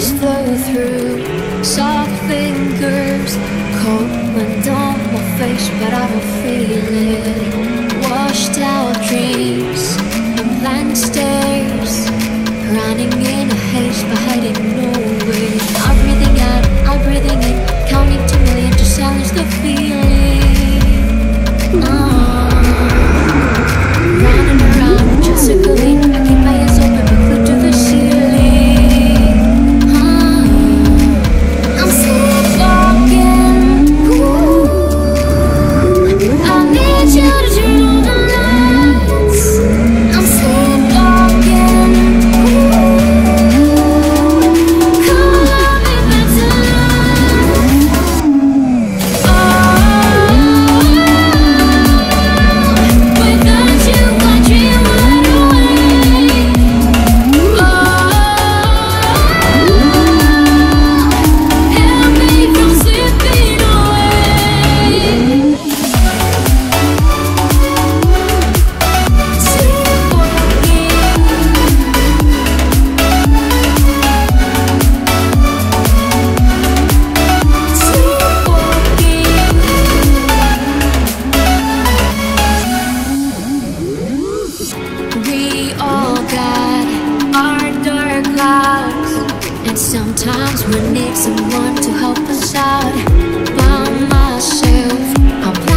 through. Soft fingers combing on my face, but I don't feel it. Washed out dreams and blank stares, running in a haze, but heading nowhere. I'm breathing out, I'm breathing in, counting to million to silence the feeling. Ah. Sometimes we need someone to help us out. By myself, I'm